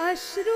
अश्रू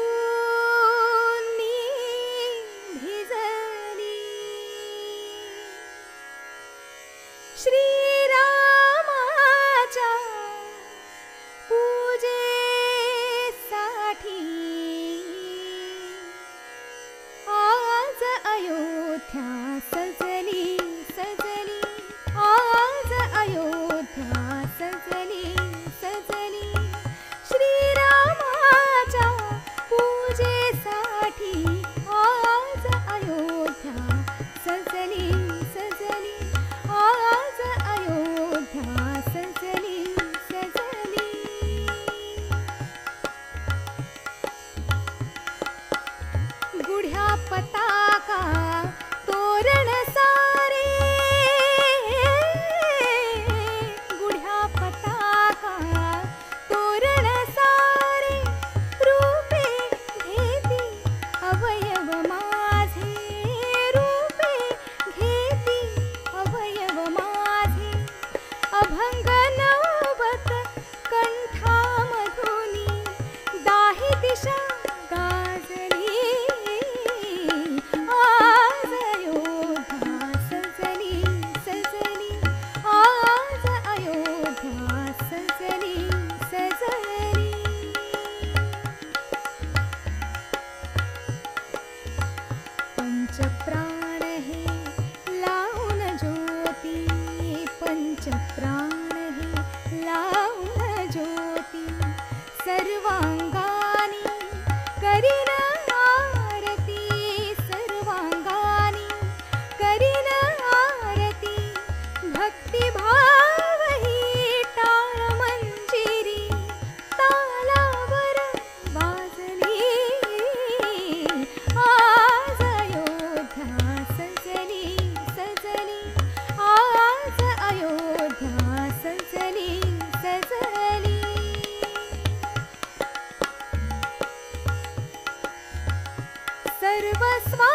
सर्वस्वा